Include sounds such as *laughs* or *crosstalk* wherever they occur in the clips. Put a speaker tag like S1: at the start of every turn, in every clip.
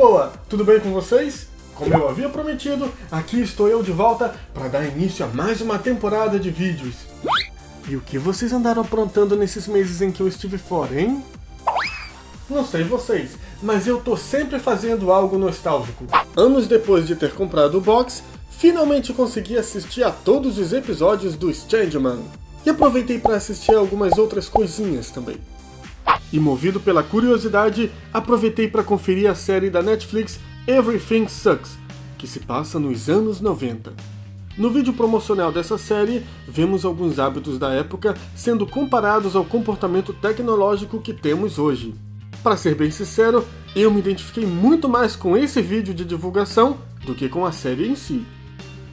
S1: boa! Tudo bem com vocês? Como eu havia prometido, aqui estou eu de volta para dar início a mais uma temporada de vídeos. E o que vocês andaram aprontando nesses meses em que eu estive fora, hein? Não sei vocês, mas eu tô sempre fazendo algo nostálgico. Anos depois de ter comprado o box, finalmente consegui assistir a todos os episódios do Changeman. E aproveitei para assistir algumas outras coisinhas também. E movido pela curiosidade, aproveitei para conferir a série da Netflix Everything Sucks, que se passa nos anos 90. No vídeo promocional dessa série, vemos alguns hábitos da época sendo comparados ao comportamento tecnológico que temos hoje. Para ser bem sincero, eu me identifiquei muito mais com esse vídeo de divulgação do que com a série em si.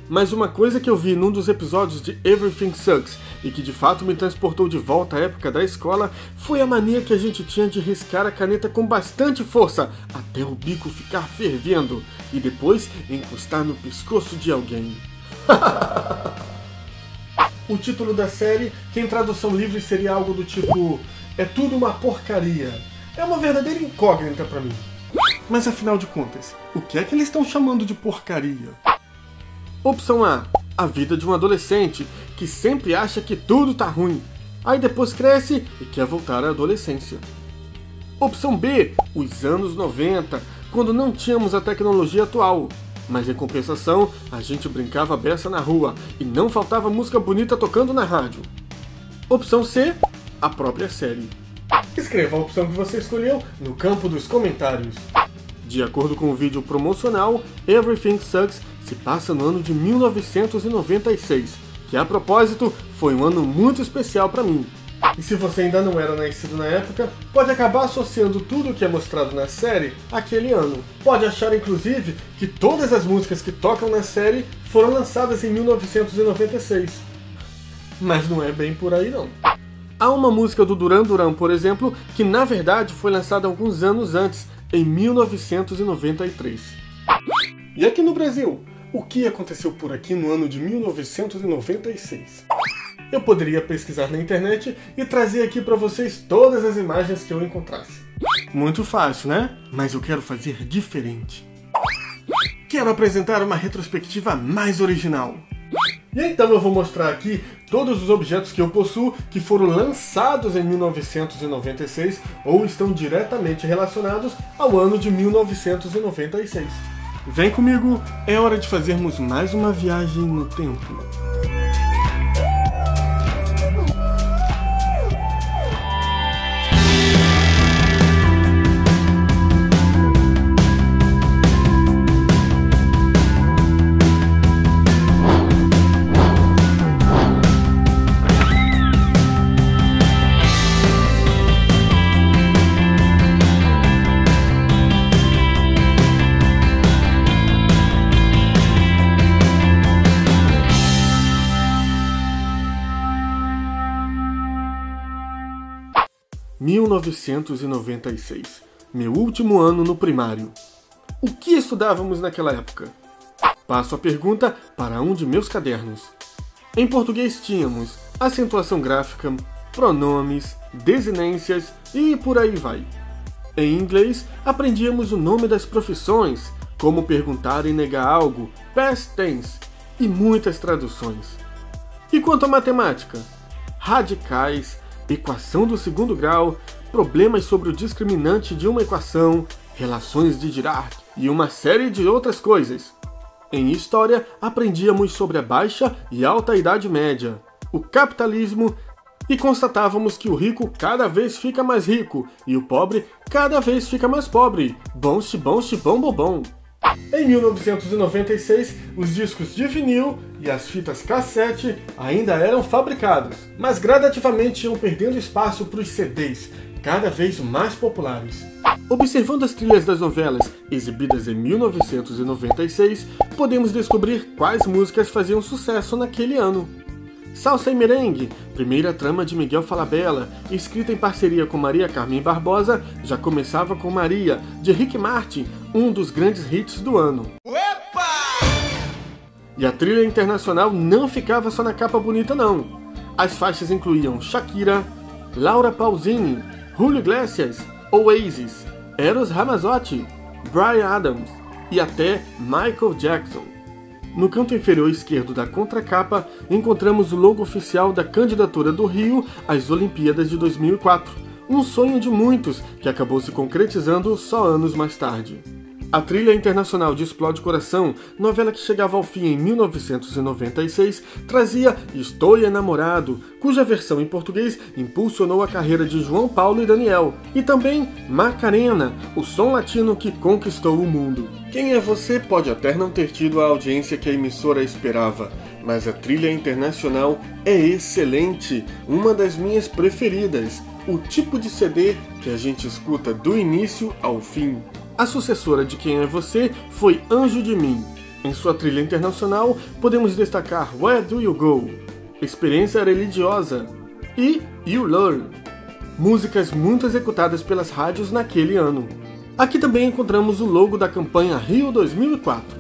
S1: Mas uma coisa que eu vi num dos episódios de Everything Sucks e que de fato me transportou de volta à época da escola foi a mania que a gente tinha de riscar a caneta com bastante força até o bico ficar fervendo e depois encostar no pescoço de alguém. *laughs* o título da série, que em tradução livre seria algo do tipo É tudo uma porcaria. É uma verdadeira incógnita para mim. Mas afinal de contas, o que é que eles estão chamando de porcaria? Opção A: a vida de um adolescente que sempre acha que tudo tá ruim. Aí depois cresce e quer voltar à adolescência. Opção B: os anos 90, quando não tínhamos a tecnologia atual. Mas em compensação, a gente brincava beça na rua e não faltava música bonita tocando na rádio. Opção C: a própria série. Escreva a opção que você escolheu no campo dos comentários. De acordo com o vídeo promocional, Everything Sucks se passa no ano de 1996, que a propósito foi um ano muito especial para mim. E se você ainda não era nascido na época, pode acabar associando tudo o que é mostrado na série àquele ano. Pode achar inclusive que todas as músicas que tocam na série foram lançadas em 1996. Mas não é bem por aí não. Há uma música do Duran Duran, por exemplo, que na verdade foi lançada alguns anos antes, em 1993. E aqui no Brasil, o que aconteceu por aqui no ano de 1996? Eu poderia pesquisar na internet e trazer aqui para vocês todas as imagens que eu encontrasse. Muito fácil, né? Mas eu quero fazer diferente. Quero apresentar uma retrospectiva mais original. E então eu vou mostrar aqui todos os objetos que eu possuo que foram lançados em 1996 ou estão diretamente relacionados ao ano de 1996. Vem comigo, é hora de fazermos mais uma viagem no tempo. 1996, meu último ano no primário. O que estudávamos naquela época? Passo a pergunta para um de meus cadernos. Em português tínhamos acentuação gráfica, pronomes, desinências e por aí vai. Em inglês, aprendíamos o nome das profissões, como perguntar e negar algo, past tense e muitas traduções. E quanto à matemática? Radicais, equação do segundo grau, problemas sobre o discriminante de uma equação, relações de Dirac e uma série de outras coisas. Em história, aprendíamos sobre a baixa e alta Idade Média, o capitalismo e constatávamos que o rico cada vez fica mais rico e o pobre cada vez fica mais pobre. Bom, se bom, se bom, bom, bom. Em 1996, os discos de vinil e as fitas cassete ainda eram fabricados, mas gradativamente iam perdendo espaço para os CDs, cada vez mais populares. Observando as trilhas das novelas exibidas em 1996, podemos descobrir quais músicas faziam sucesso naquele ano. Salsa e Merengue, primeira trama de Miguel Falabella, escrita em parceria com Maria Carmen Barbosa, já começava com Maria, de Rick Martin, um dos grandes hits do ano. Opa! E a trilha internacional não ficava só na capa bonita não. As faixas incluíam Shakira, Laura Pausini, Julio Iglesias, Oasis, Eros Ramazzotti, Bryan Adams e até Michael Jackson. No canto inferior esquerdo da contracapa, encontramos o logo oficial da candidatura do Rio às Olimpíadas de 2004, um sonho de muitos que acabou se concretizando só anos mais tarde. A trilha internacional de Explode Coração, novela que chegava ao fim em 1996, trazia Estou Enamorado, cuja versão em português impulsionou a carreira de João Paulo e Daniel, e também Macarena, o som latino que conquistou o mundo. Quem é você pode até não ter tido a audiência que a emissora esperava, mas a trilha internacional é excelente, uma das minhas preferidas, o tipo de CD que a gente escuta do início ao fim. A sucessora de Quem é Você foi Anjo de Mim. Em sua trilha internacional, podemos destacar Where Do You Go? Experiência Religiosa e You Learn, músicas muito executadas pelas rádios naquele ano. Aqui também encontramos o logo da campanha Rio 2004.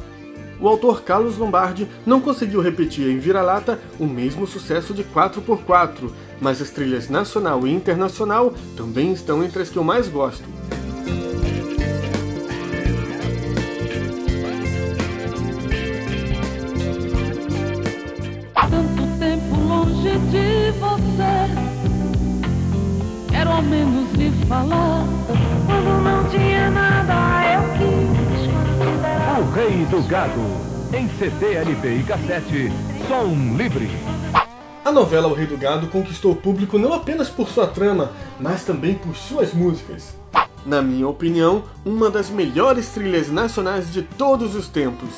S1: O autor Carlos Lombardi não conseguiu repetir em Vira-Lata o mesmo sucesso de 4x4, mas as trilhas nacional e internacional também estão entre as que eu mais gosto.
S2: Ao menos lhe falar. Quando não tinha nada, eu quis considerar.
S3: O Rei do Gado, em CD, LP e cassete, som livre.
S1: A novela O Rei do Gado conquistou o público não apenas por sua trama, mas também por suas músicas. Na minha opinião, uma das melhores trilhas nacionais de todos os tempos.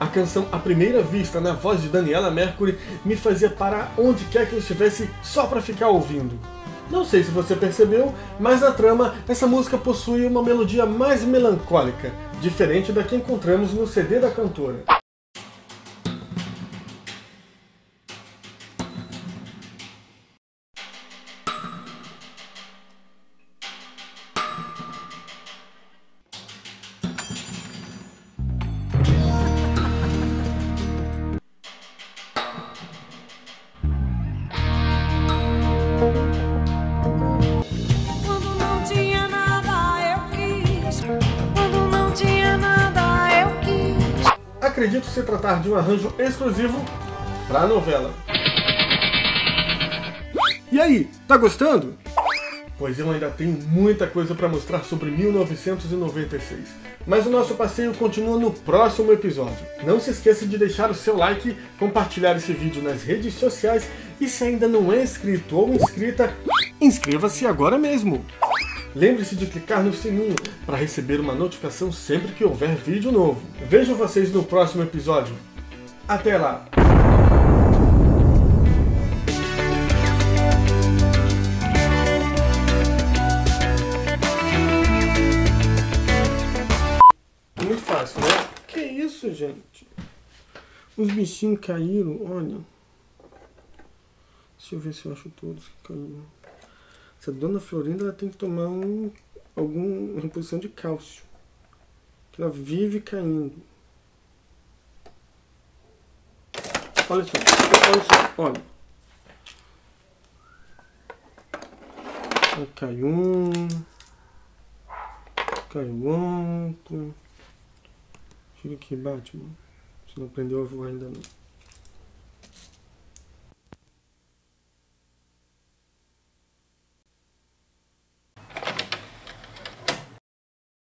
S1: A canção À Primeira Vista, na voz de Daniela Mercury, me fazia parar onde quer que eu estivesse só para ficar ouvindo. Não sei se você percebeu, mas na trama essa música possui uma melodia mais melancólica, diferente da que encontramos no CD da cantora. Acredito se tratar de um arranjo exclusivo para a novela. E aí, tá gostando? Pois eu ainda tenho muita coisa para mostrar sobre 1996. Mas o nosso passeio continua no próximo episódio. Não se esqueça de deixar o seu like, compartilhar esse vídeo nas redes sociais e se ainda não é inscrito ou inscrita, inscreva-se agora mesmo. Lembre-se de clicar no sininho para receber uma notificação sempre que houver vídeo novo. Vejo vocês no próximo episódio. Até lá! Muito fácil, né? Que isso, gente? Os bichinhos caíram, olha. Deixa eu ver se eu acho todos que caíram. Essa dona Florinda ela tem que tomar um, alguma reposição de cálcio. Que ela vive caindo. Olha só, olha só, olha. Cai um. Cai outro. Chega aqui, Batman. Você não aprendeu a voar ainda não.